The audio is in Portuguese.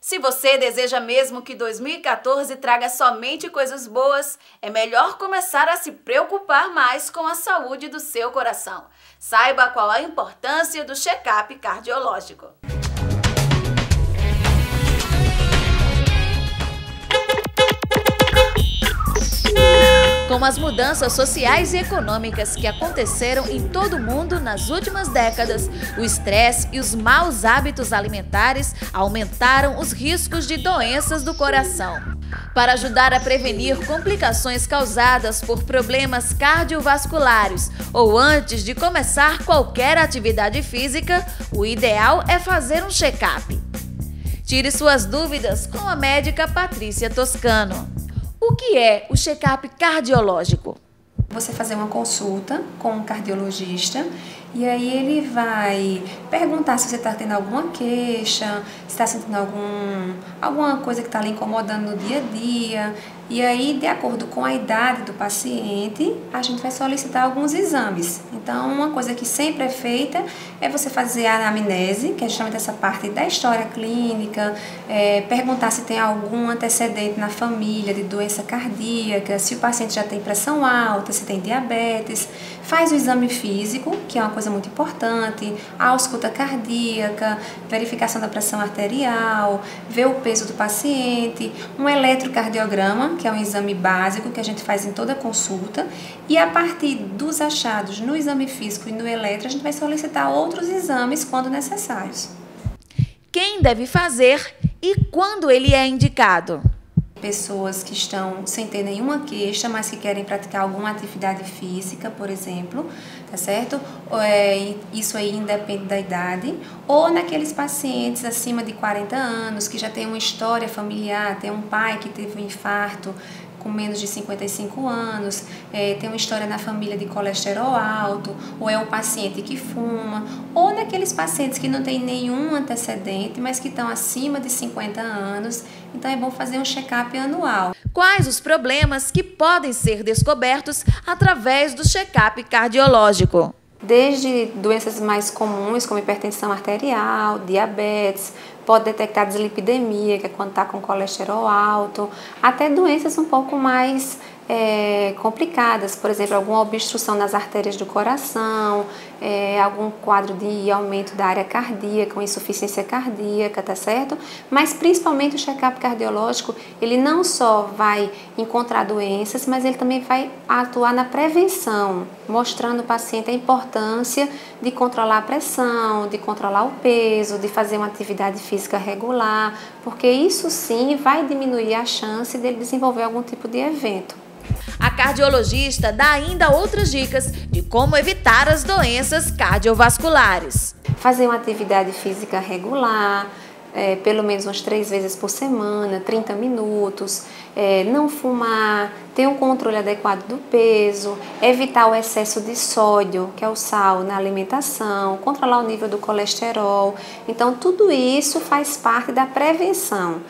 Se você deseja mesmo que 2014 traga somente coisas boas, é melhor começar a se preocupar mais com a saúde do seu coração. Saiba qual a importância do check-up cardiológico. Com as mudanças sociais e econômicas que aconteceram em todo o mundo nas últimas décadas, o estresse e os maus hábitos alimentares aumentaram os riscos de doenças do coração. Para ajudar a prevenir complicações causadas por problemas cardiovasculares ou antes de começar qualquer atividade física, o ideal é fazer um check-up. Tire suas dúvidas com a médica Patrícia Toscano. O que é o check-up cardiológico? Você fazer uma consulta com um cardiologista e aí ele vai perguntar se você está tendo alguma queixa, se está sentindo algum, alguma coisa que está lhe incomodando no dia a dia. E aí, de acordo com a idade do paciente, a gente vai solicitar alguns exames. Então, uma coisa que sempre é feita é você fazer a anamnese, que é justamente essa parte da história clínica, é, perguntar se tem algum antecedente na família de doença cardíaca, se o paciente já tem pressão alta, se tem diabetes. Faz o exame físico, que é uma coisa muito importante, a ausculta cardíaca, verificação da pressão arterial, ver o peso do paciente, um eletrocardiograma, que é um exame básico que a gente faz em toda consulta, e a partir dos achados no exame físico e no eletro, a gente vai solicitar outros exames quando necessários. Quem deve fazer e quando ele é indicado? Pessoas que estão sem ter nenhuma queixa, mas que querem praticar alguma atividade física, por exemplo, tá certo? É, isso aí independe da idade. Ou naqueles pacientes acima de 40 anos, que já tem uma história familiar, tem um pai que teve um infarto, com menos de 55 anos, é, tem uma história na família de colesterol alto, ou é um paciente que fuma, ou naqueles pacientes que não têm nenhum antecedente, mas que estão acima de 50 anos, então é bom fazer um check-up anual. Quais os problemas que podem ser descobertos através do check-up cardiológico? Desde doenças mais comuns, como hipertensão arterial, diabetes, pode detectar dislipidemia, que é quando está com colesterol alto, até doenças um pouco mais é, complicadas, por exemplo, alguma obstrução nas artérias do coração, é, algum quadro de aumento da área cardíaca, insuficiência cardíaca, tá certo? Mas principalmente o check-up cardiológico, ele não só vai encontrar doenças, mas ele também vai atuar na prevenção, mostrando ao paciente a importância de controlar a pressão, de controlar o peso, de fazer uma atividade física regular, porque isso sim vai diminuir a chance dele desenvolver algum tipo de evento. A cardiologista dá ainda outras dicas de como evitar as doenças cardiovasculares. Fazer uma atividade física regular, é, pelo menos umas três vezes por semana, 30 minutos, é, não fumar, ter um controle adequado do peso, evitar o excesso de sódio, que é o sal, na alimentação, controlar o nível do colesterol. Então, tudo isso faz parte da prevenção.